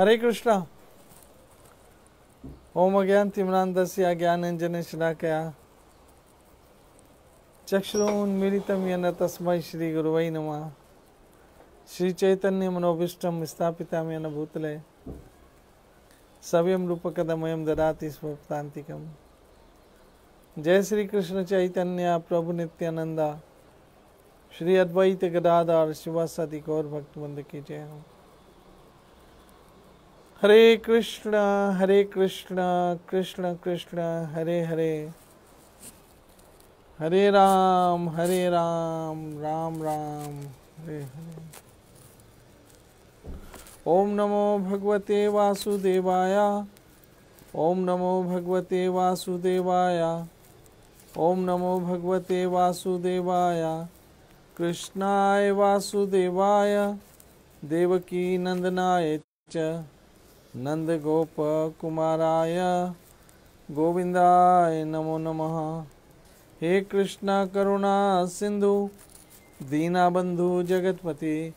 हरे कृष्णा ओम अज्ञान तिम्रांतस्य ज्ञानंजन शलाकया चक्षुरुन्मीलितं येन तस्मै श्रीगुरुवै नमः श्रीचैतन्यमनोभीष्टं स्थापितं येन भूतले सव्यं रूपकदमयं ददाति स्वप्तान्तिकम् जय श्री कृष्ण चैतन्य प्रभु नित्यानंदा श्री अद्वैत गदाधर शिवासादि गौर भक्त बंद की जय हो हरे कृष्ण हरे कृष्ण कृष्ण कृष्ण, हरे हरे। हरे राम हरे राम राम राम, हरे हरे। ओम नमो भगवते वासुदेवाय, ओम नमो भगवते वासुदेवाय, ओम नमो भगवते वासुदेवाय। कृष्णाय वासुदेवाय, देवकी नंदनाय च। नंदगोप कुमाराय गोविंदाय नमो नमः। हे कृष्णा करुणा सिंधु, दीनाबंधु जगतपति,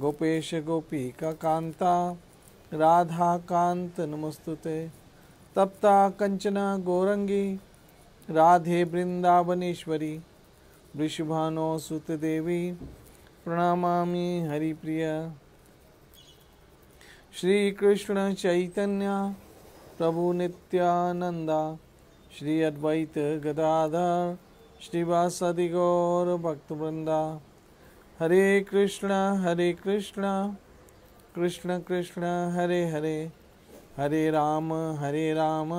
गोपेश गोपी गोपिका कांता, राधा कांत नमस्तुते। तप्ता कंचना गौरंगी, राधे वृंदावनेश्वरी वृषभानो सुत देवी प्रणामामि हरिप्रिय। श्री कृष्ण चैतन्य प्रभु नित्यानंदा श्री अद्वैत गदाधर श्रीवासदि गौर भक्तवृंदा हरे कृष्ण हरे कृष्ण कृष्ण कृष्ण, हरे हरे। हरे राम हरे राम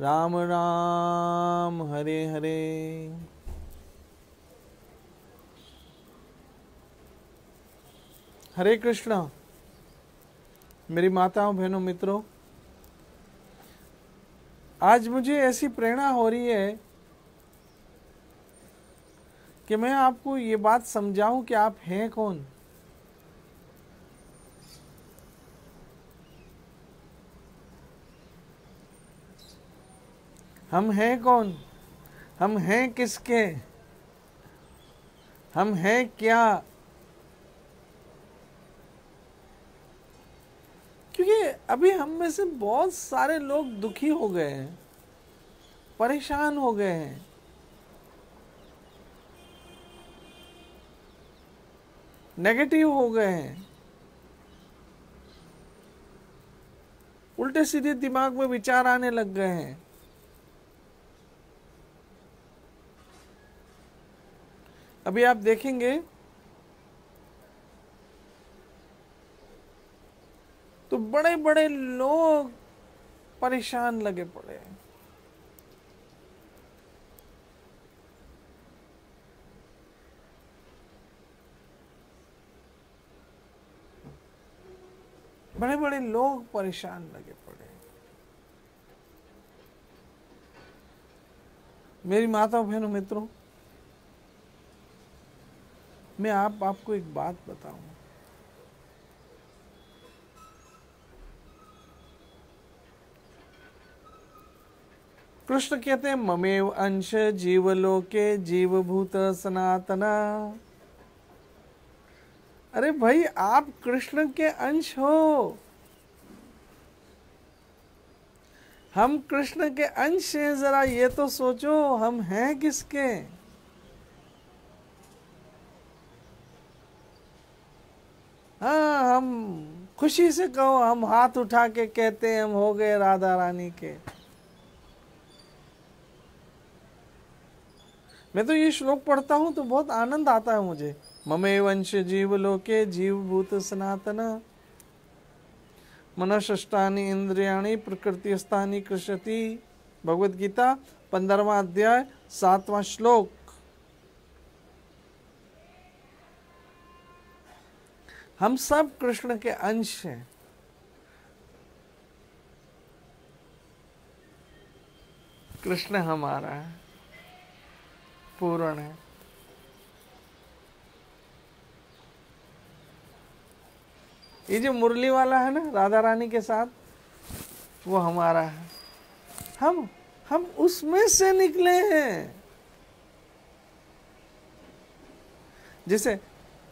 राम राम, हरे हरे। हरे कृष्णा। मेरी माताओं, बहनों, मित्रों, आज मुझे ऐसी प्रेरणा हो रही है कि मैं आपको ये बात समझाऊं कि आप हैं कौन? हम हैं कौन? हम हैं किसके? हम हैं क्या क्योंकि अभी हम में से बहुत सारे लोग दुखी हो गए हैं, परेशान हो गए हैं। नेगेटिव हो गए हैं। उल्टे सीधे दिमाग में विचार आने लग गए हैं। अभी आप देखेंगे बड़े बड़े लोग परेशान लगे पड़े बड़े बड़े लोग परेशान लगे पड़े मेरी माता बहनों मित्रों, मैं आप, आपको एक बात बताऊँ। कृष्ण कहते हैं, ममेव अंश जीवलोके जीवभूत सनातना। अरे भाई, आप कृष्ण के अंश हो। हम कृष्ण के अंश हैं, जरा ये तो सोचो, हम हैं किसके? हाँ हम खुशी से कहो, हम हाथ उठा के कहते हैं, हम हो गए राधा रानी के। मैं तो ये श्लोक पढ़ता हूँ तो बहुत आनंद आता है मुझे। ममे वंश जीव लोके जीव भूत सनातन। मनष्टानी इंद्रियाणी प्रकृति स्थानी कृषति भगवत गीता पंद्रवा अध्याय, सातवां श्लोक। हम सब कृष्ण के अंश हैं। कृष्ण हमारा है। पूर्ण है। ये जो मुरली वाला है ना, राधा रानी के साथ, वो हमारा है। हम हम उसमें से निकले हैं। जैसे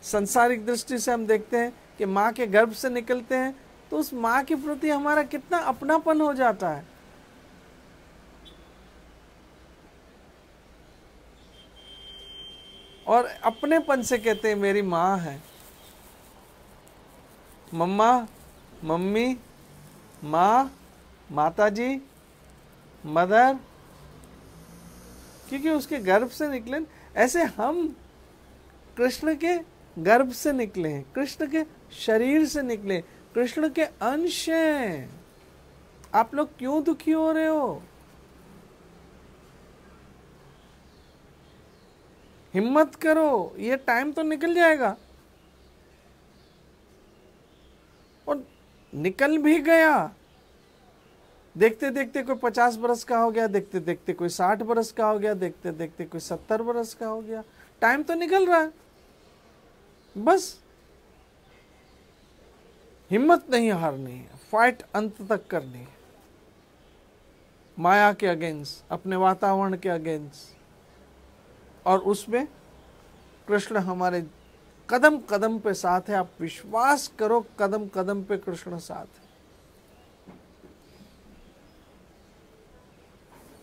संसारिक दृष्टि से हम देखते हैं कि माँ के गर्भ से निकलते हैं तो उस माँ के प्रति हमारा कितना अपनापन हो जाता है। और अपनेपन से कहते हैं, मेरी माँ है। मम्मा, मम्मी, माँ माता जी मदर, क्योंकि उसके गर्भ से निकले ऐसे हम कृष्ण के गर्भ से निकले हैं, कृष्ण के शरीर से निकले कृष्ण के अंश हैं। आप लोग क्यों दुखी हो रहे हो? हिम्मत करो, ये टाइम तो निकल जाएगा। और निकल भी गया। देखते देखते कोई पचास बरस का हो गया देखते देखते कोई साठ बरस का हो गया देखते देखते कोई सत्तर बरस का हो गया। टाइम तो निकल रहा है। बस। हिम्मत नहीं हारनी है फाइट अंत तक करनी है। माया के अगेंस्ट अपने वातावरण के अगेंस्ट और उसमें कृष्ण हमारे कदम कदम पे साथ है। आप विश्वास करो, कदम कदम पे कृष्ण साथ है।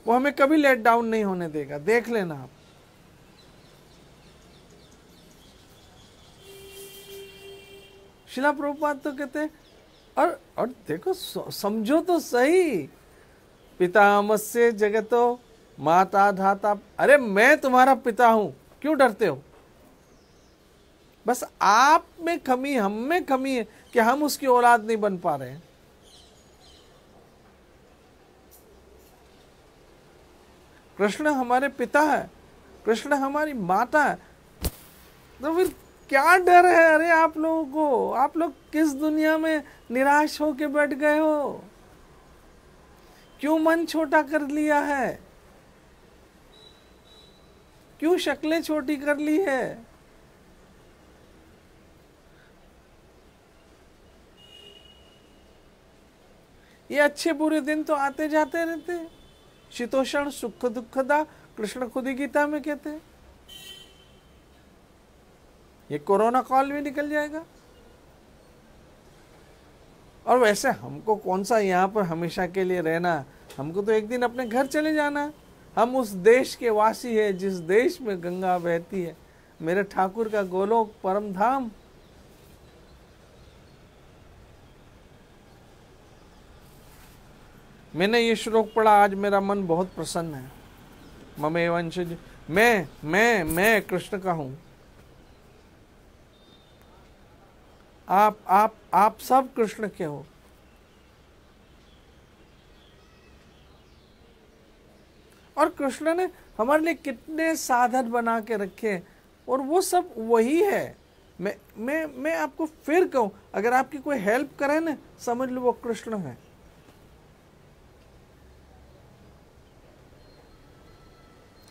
वो हमें कभी लेट डाउन नहीं होने देगा। देख लेना आप। शिला प्रभुपाद तो कहते हैं, और और देखो समझो तो सही। पिता से जगतो माता धाता, अरे मैं तुम्हारा पिता हूँ, क्यों डरते हो? बस आप में कमी, हम में कमी है कि हम उसकी औलाद नहीं बन पा रहे हैं। कृष्ण हमारे पिता है, कृष्ण हमारी माता है। तो फिर क्या डर है? अरे आप लोगों को, आप लोग किस दुनिया में निराश होके बैठ गए हो? क्यों मन छोटा कर लिया है? क्यों शक्लें छोटी कर ली है? ये अच्छे बुरे दिन तो आते जाते रहते शीतोषण, सुख दुखदा, कृष्ण खुद ही गीता में कहते हैं। ये कोरोना कॉल भी निकल जाएगा। और वैसे हमको कौन सा यहाँ पर हमेशा के लिए रहना, हमको तो एक दिन अपने घर चले जाना। हम उस देश के वासी है जिस देश में गंगा बहती है। मेरे ठाकुर का गोलोक परम धाम। मैंने ये श्लोक पढ़ा, आज मेरा मन बहुत प्रसन्न है। ममे वंश मैं मैं मैं कृष्ण का हूँ। आप आप आप सब कृष्ण के हो। और कृष्ण ने हमारे लिए कितने साधन बना के रखे और वो सब वही है। मैं मैं मैं आपको फिर कहूँ, अगर आपकी कोई हेल्प करे ना, समझ लो वो कृष्ण है।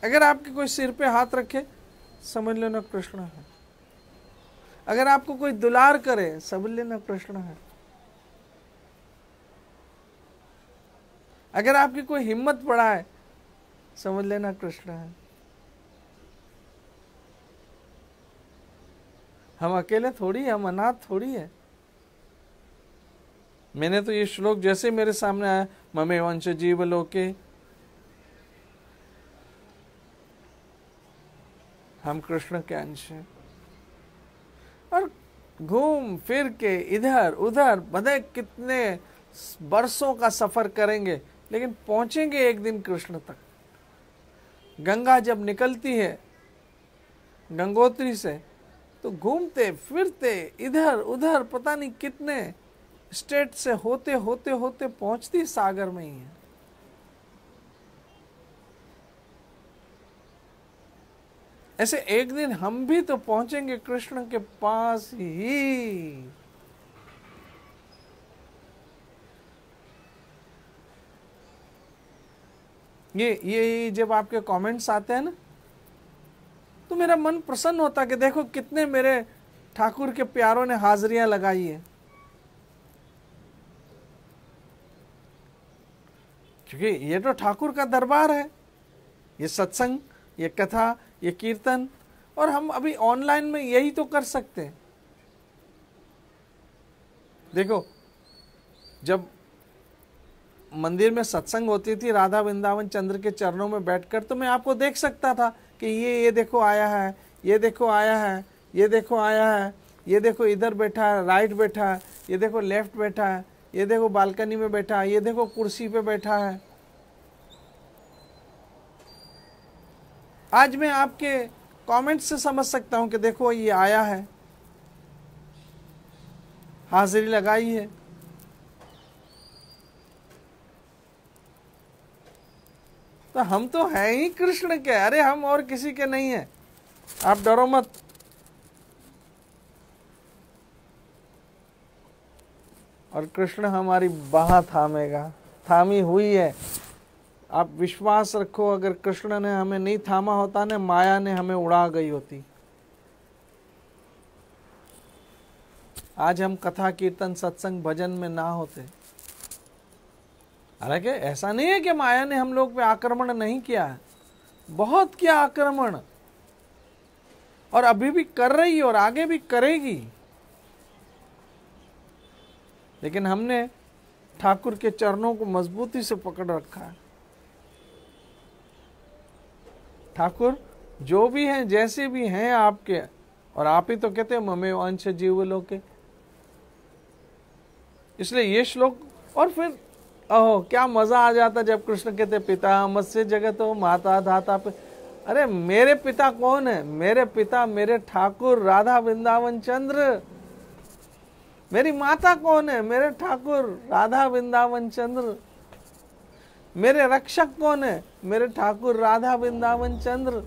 अगर आपके कोई सिर पे हाथ रखे, समझ लेना कृष्ण है। अगर आपको कोई दुलार करे, समझ लेना कृष्ण है। अगर आपकी कोई हिम्मत बढ़ाए समझ लेना कृष्ण है। हम अकेले थोड़ी है, हम अनाथ थोड़ी है। मैंने तो ये श्लोक जैसे मेरे सामने आया, ममे वंश जीव लोके। हम कृष्ण के अंश हैं। और घूम फिर के इधर, उधर बधे कितने बरसों का सफ़र करेंगे, लेकिन पहुँचेंगे एक दिन कृष्ण तक। गंगा जब निकलती है, गंगोत्री से तो घूमते, फिरते, इधर, उधर, पता नहीं कितने स्टेट से होते होते होते पहुँचती सागर में ही है। ऐसे एक दिन हम भी तो पहुँचेंगे कृष्ण के पास ही। ये ये जब आपके कमेंट्स आते हैं ना तो मेरा मन प्रसन्न होता कि देखो कितने मेरे ठाकुर के प्यारों ने हाजिरियाँ लगाई है। क्योंकि ये तो ठाकुर का दरबार है। ये सत्संग, ये कथा, ये कीर्तन, और हम अभी ऑनलाइन में यही तो कर सकते हैं। देखो, जब मंदिर में सत्संग होती थी, राधा वृंदावन चंद्र के चरणों में बैठकर तो मैं आपको देख सकता था कि ये ये देखो आया है, ये देखो आया है, ये देखो आया है, ये देखो इधर बैठा है, राइट बैठा है, ये देखो लेफ़्ट बैठा है, ये देखो बालकनी में बैठा है, ये देखो कुर्सी पे बैठा है। आज मैं आपके कमेंट से समझ सकता हूँ कि देखो ये आया है। हाजिरी लगाई है। तो हम तो हैं ही कृष्ण के। अरे हम और किसी के नहीं है। आप डरो मत। और कृष्ण हमारी बाह थामेगा। थामी हुई है। आप विश्वास रखो, अगर कृष्ण ने हमें नहीं थामा होता ना, माया ने हमें उड़ा गई होती। आज हम कथा कीर्तन सत्संग, भजन में ना होते। हालाँकि ऐसा नहीं है कि माया ने हम लोग पे आक्रमण नहीं किया है। बहुत किया आक्रमण। और अभी भी कर रही है और आगे भी करेगी। लेकिन हमने ठाकुर के चरणों को मजबूती से पकड़ रखा है। ठाकुर, जो भी हैं, जैसे भी हैं आपके, और आप ही तो कहते हैं, ममे अंश जीव लोके। इसलिए ये श्लोक, और फिर ओहो, क्या मज़ा आ जाता जब कृष्ण कहते पिता मत्स्य जगत हो माता धाता पे अरे, मेरे पिता कौन है? मेरे पिता मेरे ठाकुर राधा वृंदावन चंद्र। मेरी माता कौन है? मेरे ठाकुर राधा वृंदावन चंद्र। मेरे रक्षक कौन है? मेरे ठाकुर राधा वृंदावन चंद्र।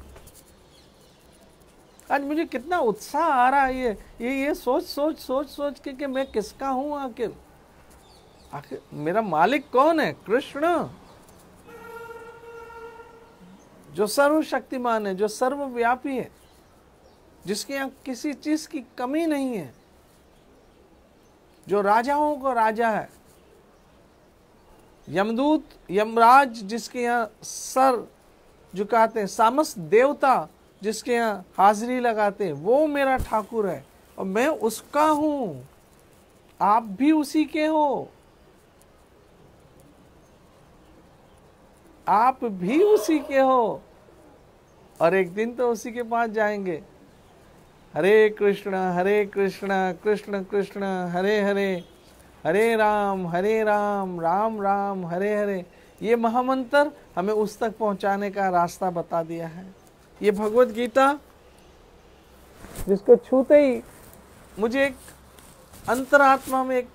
आज मुझे कितना उत्साह आ रहा है ये ये सोच सोच सोच सोच के कि मैं किसका हूँ आखिर? आखिर मेरा मालिक कौन है? कृष्ण। जो सर्वशक्तिमान है, जो सर्वव्यापी है, जिसके यहाँ किसी चीज़ की कमी नहीं है, जो राजाओं का राजा है, यमदूत, यमराज जिसके यहाँ सर झुकाते हैं, सामस देवता जिसके यहाँ हाजिरी लगाते हैं, वो मेरा ठाकुर है और मैं उसका हूँ। आप भी उसी के हो। आप भी उसी के हो। और एक दिन तो उसी के पास जाएँगे। हरे कृष्ण हरे कृष्ण कृष्ण कृष्ण, हरे हरे हरे राम हरे राम राम राम, हरे हरे। ये महामंत्र हमें उस तक पहुँचाने का रास्ता बता दिया है। ये भगवत गीता जिसको छूते ही मुझे एक अंतरात्मा में एक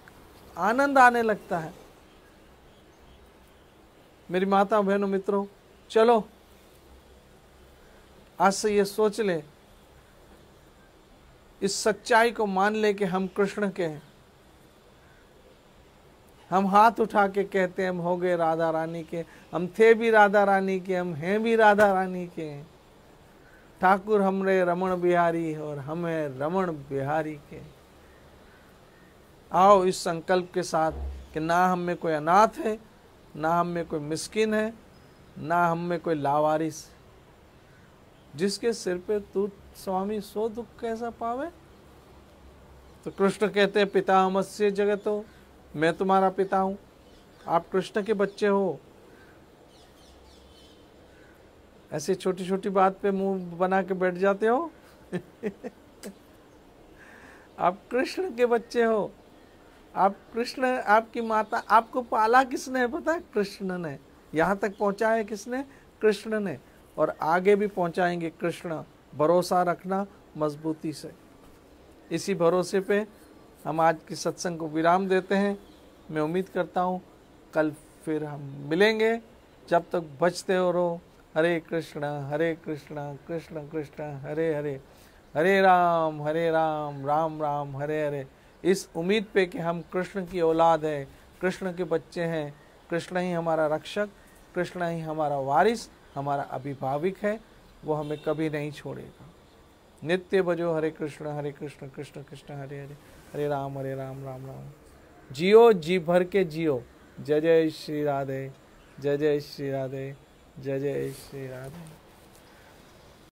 आनंद आने लगता है। मेरी माता बहनों मित्रों, चलो, आज से ये सोच ले, इस सच्चाई को मान ले कि हम कृष्ण के हैं। हम हाथ उठा के कहते हैं, हम हो गए राधा रानी के, हम थे भी राधा रानी के, हम हैं भी राधा रानी के। ठाकुर हमरे रमण बिहारी और हम हैं रमण बिहारी के। आओ इस संकल्प के साथ कि ना हम में कोई अनाथ है ना हम में कोई मिस्किन है, ना हम में कोई लावारिस। जिसके सिर पे तू स्वामी सो दुख कैसा पावे? तो कृष्ण कहते हैं पिता मत्स्य जगत हो मैं तुम्हारा पिता हूँ। आप कृष्ण के बच्चे हो। ऐसे छोटी छोटी बात पे मुँह बना के बैठ जाते हो? आप कृष्ण के बच्चे हो। आप कृष्ण आपकी माता, आपको पाला किसने है पता? है कृष्ण ने। यहाँ तक पहुँचाया किसने? कृष्ण ने। और आगे भी पहुँचाएँगे कृष्ण। भरोसा रखना मजबूती से। इसी भरोसे पे हम आज की सत्संग को विराम देते हैं। मैं उम्मीद करता हूँ कल फिर हम मिलेंगे। जब तक बचते हो रहो, हरे कृष्ण हरे कृष्ण कृष्ण कृष्ण, हरे हरे। हरे राम हरे राम राम राम, हरे हरे। इस उम्मीद पे कि हम कृष्ण की औलाद हैं, कृष्ण के बच्चे हैं, कृष्ण ही हमारा रक्षक, कृष्ण ही हमारा वारिस, हमारा अभिभाविक है, वो हमें कभी नहीं छोड़ेगा। नित्य बजो हरे कृष्ण हरे कृष्ण कृष्ण कृष्ण, हरे हरे हरे राम हरे राम राम राम। जियो, जी भर के जियो। जय जय श्री राधे, जय जय श्री राधे, जय जय श्री राधे।